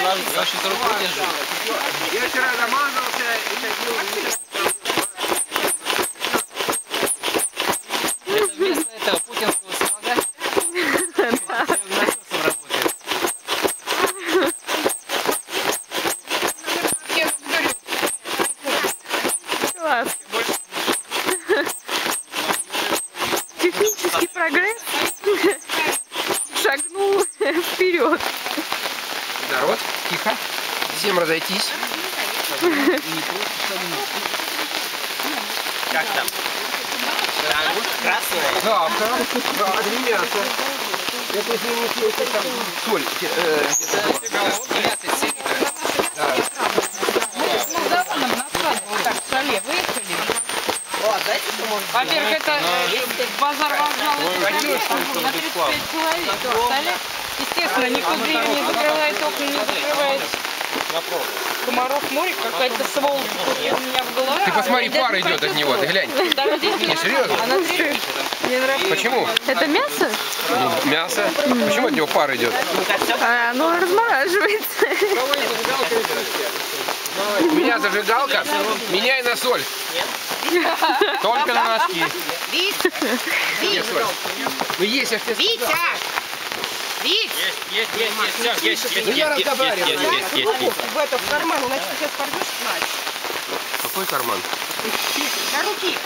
Я очень руку держу. Я вчера замазался и ходил. Это вместо этого путинского сапога. Насосом работает. Класс. Технический прогресс шагнул вперед. Тихо. Всем разойтись. Как там? Завтра. Да, три мяса. Это если не там соль. э. Мясо Во-первых, это э, базар вокзала на 35 человек. В шале, естественно, никто двери не закрывает, окна не закрывает. Комаров море, какая-то сволочь у меня в голове. Ты посмотри, пар идет от него, ты глянь. Не, серьезно? Нравится. Почему? Это мясо? Ну, мясо. Почему от него пар идет? А, оно размораживается. Меня зажигалка, меняй на соль. Только на носки. Соль? Ну есть, я Витя! Вить! Есть, есть, есть, все, есть, есть, Ну, я есть, есть, разговариваю. есть, есть, есть, есть. В это, в карман, иначе сейчас порвешь, Надь. Какой карман? На руки.